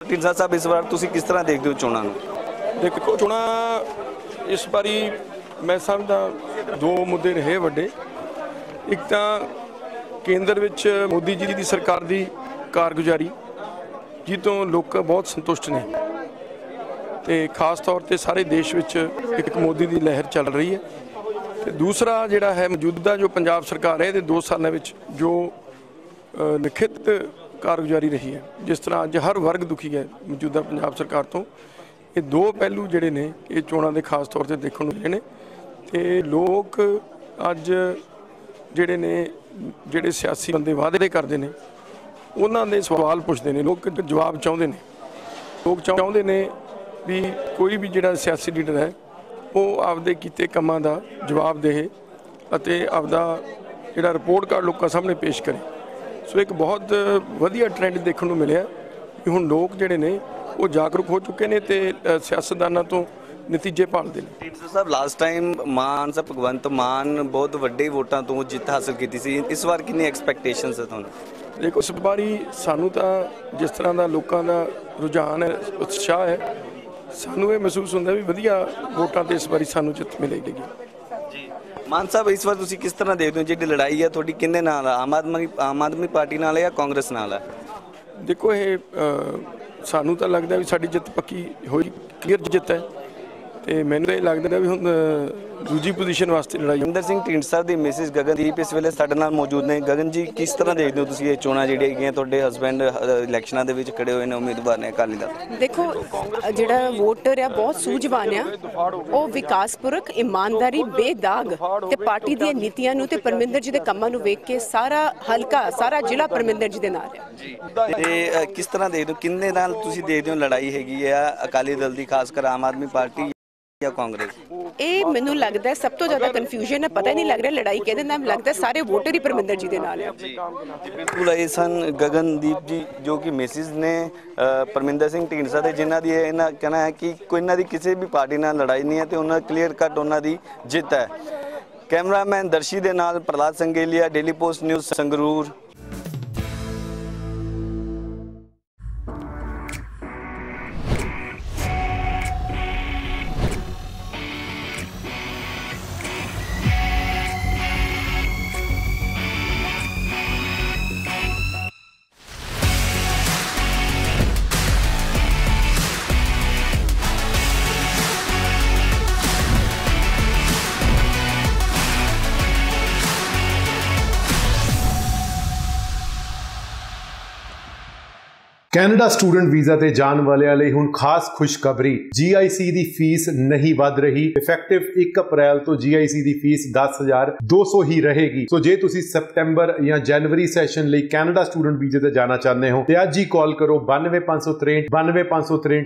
ਢੀਂਡਸਾ ਸਾਹਿਬ, ਇਸ ਵਾਰ ਤੁਸੀਂ ਕਿਸ ਤਰ੍ਹਾਂ ਦੇਖਦੇ ਹੋ ਚੋਣਾਂ ਨੂੰ? ਦੇਖੋ, ਚੋਣਾਂ ਇਸ ਵਾਰੀ ਮੈਂ ਸਮਝਦਾ ਦੋ ਮੁੱਦੇ ਰਹੇ ਵੱਡੇ। ਇੱਕ ਤਾਂ ਕੇਂਦਰ ਵਿੱਚ ਮੋਦੀ ਜੀ ਦੀ ਸਰਕਾਰ ਦੀ ਕਾਰਗੁਜ਼ਾਰੀ ਜਿਸ ਤੋਂ ਲੋਕ ਬਹੁਤ ਸੰਤੁਸ਼ਟ ਨੇ। ਤੇ ਖਾਸ ਤੌਰ ਤੇ ਸਾਰੇ ਦੇਸ਼ ਵਿੱਚ ਇੱਕ ਮੋਦੀ ਦੀ ਲਹਿਰ ਚੱਲ ਰਹੀ ਹੈ। ਤੇ ਦੂਸਰਾ ਜਿਹੜਾ ਹੈ ਮੌਜੂਦਾ ਜੋ ਪੰਜਾਬ ਸਰਕਾਰ ਹੈ, ਇਹਦੇ 2 ਸਾਲਾਂ ਵਿੱਚ ਜੋ ਲਿਖਿਤ ਕਾਰਗੁਜ਼ਾਰੀ ਰਹੀ ਹੈ। ਜਿਸ ਤਰ੍ਹਾਂ ਅੱਜ ਹਰ ਵਰਗ ਦੁਖੀ ਹੈ ਮੌਜੂਦਾ ਪੰਜਾਬ ਸਰਕਾਰ ਤੋਂ। ਇਹ ਦੋ ਪਹਿਲੂ ਜਿਹੜੇ ਨੇ, ਇਹ ਚੋਣਾਂ ਦੇ ਖਾਸ ਤੌਰ ਤੇ ਦੇਖਣ ਨੂੰ ਮਿਲੇ ਨੇ। ਤੇ ਲੋਕ ਅੱਜ ਜਿਹੜੇ ਨੇ, ਜਿਹੜੇ ਸਿਆਸੀ ਬੰਦੇ ਵਾਅਦੇ ਕਰਦੇ ਨੇ, ਉਹਨਾਂ ਦੇ ਸਵਾਲ ਪੁੱਛਦੇ ਨੇ। ਲੋਕ ਜਵਾਬ ਚਾਹੁੰਦੇ ਨੇ। ਲੋਕ ਚਾਹੁੰਦੇ ਨੇ ਵੀ ਕੋਈ ਵੀ ਜਿਹੜਾ ਸਿਆਸੀ ਲੀਡਰ ਹੈ, ਉਹ ਆਪਦੇ ਕੀਤੇ ਕੰਮਾਂ ਦਾ ਜਵਾਬ ਦੇਵੇ ਅਤੇ ਆਪਦਾ ਜਿਹੜਾ ਰਿਪੋਰਟ ਕਾਰਡ ਲੋਕਾਂ ਸਾਹਮਣੇ ਪੇਸ਼ ਕਰੇ। ਸੋ ਇੱਕ ਬਹੁਤ ਵਧੀਆ ਟ੍ਰੈਂਡ ਦੇਖਣ ਨੂੰ ਮਿਲਿਆ ਕਿ ਹੁਣ ਲੋਕ ਜਿਹੜੇ ਨੇ ਉਹ ਜਾਗਰੂਕ ਹੋ ਚੁੱਕੇ ਨੇ ਤੇ ਸਿਆਸਤਦਾਨਾਂ ਤੋਂ ਨਤੀਜੇ ਭਾਲਦੇ ਨੇ। ਢੀਂਡਸਾ ਸਾਹਿਬ ਲਾਸਟ ਟਾਈਮ ਮਾਨ ਸਾਹਿਬ ਭਗਵੰਤ ਮਾਨ ਬਹੁਤ ਵੱਡੇ ਵੋਟਾਂ ਤੋਂ ਜਿੱਤ ਹਾਸਲ ਕੀਤੀ ਸੀ। ਇਸ ਵਾਰ ਕਿੰਨੀ ਐਕਸਪੈਕਟੇਸ਼ਨਸ ਹੈ ਤੁਹਾਨੂੰ? ਦੇਖੋ ਇਸ ਵਾਰੀ ਸਾਨੂੰ ਤਾਂ ਜਿਸ ਤਰ੍ਹਾਂ ਦਾ ਲੋਕਾਂ ਦਾ ਰੁਝਾਨ ਹੈ ਉਤਸ਼ਾਹ ਹੈ ਸਾਨੂੰ ਇਹ ਮਹਿਸੂਸ ਹੁੰਦਾ ਵੀ ਵਧੀਆ ਵੋਟਾਂ ਤੇ ਇਸ ਵਾਰੀ ਸਾਨੂੰ ਜਿੱਤ ਮਿਲੇਗੀ। ਮਾਨ ਸਾਹਿਬ ਇਸ ਵਾਰ ਤੁਸੀਂ ਕਿਸ ਤਰ੍ਹਾਂ ਦੇਖਦੇ ਹੋ? ਜਿਹੜੀ ਲੜਾਈ ਹੈ ਤੁਹਾਡੀ ਕਿੰਨੇ ਨਾਲ ਆ? ਆਮ ਆਦਮੀ ਆਮ ਆਦਮੀ ਪਾਰਟੀ ਨਾਲ ਹੈ ਜਾਂ ਕਾਂਗਰਸ ਨਾਲ ਹੈ ਦੇਖੋ ਇਹ ਅ, ਸਾਨੂੰ ਤਾਂ ਲੱਗਦਾ ਵੀ ਸਾਡੀ ਜਿੱਤ ਪੱਕੀ ਹੋਈ ਕਲੀਅਰ ਜਿੱਤ ਹੈ। ਤੇ ਮੈਨੂੰ ਇਹ ਲੱਗਦਾ ਵੀ ਹੁਣ ਦੂਜੀ ਪੋਜੀਸ਼ਨ ਵਾਸਤੇ ਲੜਾਈ ਇੰਦਰ ਸਿੰਘ ਢੀਂਡਸਾ ਦੀ ਮਿਸਿਸ ਗਗਨਦੀਪ ਇਸ ਵੇਲੇ ਸਾਡੇ ਨਾਲ ਮੌਜੂਦ ਨੇ। ਗਗਨ ਜੀ ਕਿਸ ਤਰ੍ਹਾਂ ਦੇਖਦੇ ਹੋ ਤੁਸੀਂ ਇਹ ਚੋਣਾਂ ਜਿਹੜੀਆਂ ਹੈਗੀਆਂ? ਤੁਹਾਡੇ ਹਸਬੰਡ ਇਲੈਕਸ਼ਨਾਂ ਦੇ ਵਿੱਚ ਖੜੇ ਹੋਏ ਨੇ ਉਮੀਦਵਾਰ ਨੇ ਅਕਾਲੀ ਦਲ। ਦੇਖੋ ਜਿਹੜਾ ਵੋਟਰ ਆ ਬਹੁਤ ਸੂਝਵਾਨ ਆ। ਉਹ ਵਿਕਾਸਪੁਰਕ ਇਮਾਨਦਾਰੀ ਬੇਦਾਗ ਤੇ ਪਾਰਟੀ ਦੀਆਂ ਨੀਤੀਆਂ ਨੂੰ ਤੇ ਪਰਮਿੰਦਰ ਜੀ ਦੇ ਕੰਮਾਂ ਨੂੰ ਵੇਖ ਕੇ ਸਾਰਾ ਹਲਕਾ ਸਾਰਾ ਜ਼ਿਲ੍ਹਾ ਪਰਮਿੰਦਰ ਜੀ ਦੇ ਨਾਲ ਹੈ ਤੇ ਕਿਸ ਤਰ੍ਹਾਂ ਦੇਖਦੇ ਹੋ? ਕਿੰਨੇ ਨਾਲ ਤੁਸੀਂ ਦੇਖਦੇ ਹੋ ਲੜਾਈ ਹੈਗੀ ਆ ਅਕਾਲੀ ਦਲ ਦੀ ਖਾਸ ਕਰ ਆਮ ਆਦਮੀ ਪਾਰਟੀ? ਜਾਂ ਕਾਂਗਰਸ? ਇਹ ਮੈਨੂੰ ਲੱਗਦਾ ਹੈ ਸਭ ਤੋਂ ਜ਼ਿਆਦਾ ਕਨਫਿਊਜ਼ਨ ਹੈ ਪਤਾ ਹੀ ਨਹੀਂ ਲੱਗ ਰਿਹਾ ਲੜਾਈ ਕਿਹਦੇ ਨਾਲ ਲੱਗਦਾ ਹੈ ਸਾਰੇ ਵੋਟਰ ਹੀ ਪਰਮਿੰਦਰ ਜੀ ਦੇ ਨਾਲ ਜੀ। ਬਿਲਕੁਲ ਇਹ ਸਨ ਗਗਨਦੀਪ ਜੀ ਜੋ ਕਿ ਮਿਸਿਸ ਨੇ ਪਰਮਿੰਦਰ ਸਿੰਘ ਢੀਂਡਸਾ ਦੇ ਜਿਨ੍ਹਾਂ ਦੀ ਇਹ ਇਹਨਾਂ ਕਹਿਣਾ ਹੈ ਕਿ ਕੋਈ ਇਹਨਾਂ ਦੀ ਕਿਸੇ ਵੀ ਪਾਰਟੀ ਨਾਲ ਲੜਾਈ ਨਹੀਂ ਹੈ ਤੇ ਉਹਨਾਂ ਕਲੀਅਰ ਕੱਟ ਉਹਨਾਂ ਦੀ ਜਿੱਤ ਹੈ। ਕੈਮਰਾਮੈਨ ਦਰਸ਼ੀ ਦੇ ਨਾਲ Prahlad Sangelia daily post news Sangrur. Canada student visa ਤੇ ਜਾਣ ਵਾਲਿਆਂ ਲਈ ਹੁਣ ਖਾਸ ਖੁਸ਼ਖਬਰੀ। GIC ਦੀ ਫੀਸ ਨਹੀਂ ਵੱਧ ਰਹੀ। ਇਫੈਕਟਿਵ 1 ਅਪ੍ਰੈਲ ਤੋਂ GIC ਦੀ ਫੀਸ 10200 ਹੀ ਰਹੇਗੀ। ਸੋ ਜੇ ਤੁਸੀਂ ਸਪਟੈਂਬਰ ਜਾਂ ਜਨਵਰੀ ਸੈਸ਼ਨ ਲਈ ਕੈਨੇਡਾ ਸਟੂਡੈਂਟ ਵੀਜ਼ੇ ਤੇ ਜਾਣਾ ਚਾਹੁੰਦੇ ਹੋ, ਤੇ ਅੱਜ ਹੀ ਕਾਲ ਕਰੋ 92563 92563